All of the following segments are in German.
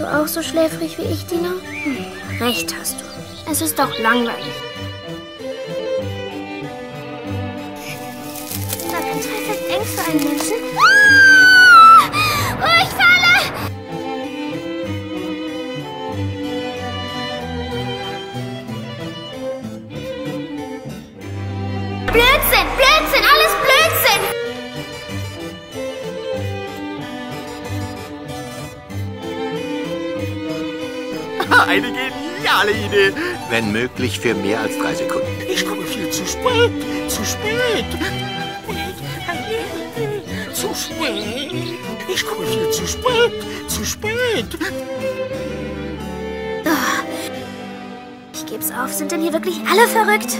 du auch so schläfrig wie ich, Dina? Hm, recht hast du. Es ist doch langweilig. Lavendel ist eng für einen Menschen. Ah! Oh, ich falle! Blödsinn! Eine geniale Idee. Wenn möglich für mehr als drei Sekunden. Ich komme viel zu spät. Zu spät. Zu spät. Ich komme viel zu spät. Zu spät. Ich geb's auf. Sind denn hier wirklich alle verrückt?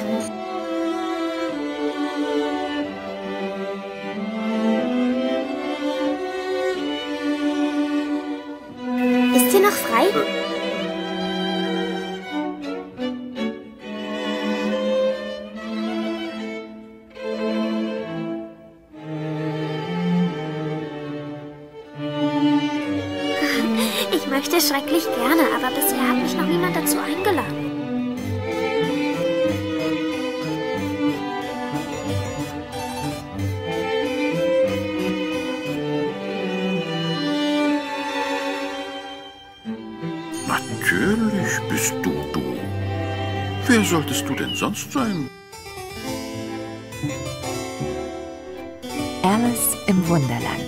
Ist hier noch frei? Möchte schrecklich gerne, aber bisher hat mich noch niemand dazu eingeladen. Natürlich bist du du. Wer solltest du denn sonst sein? Alice im Wunderland.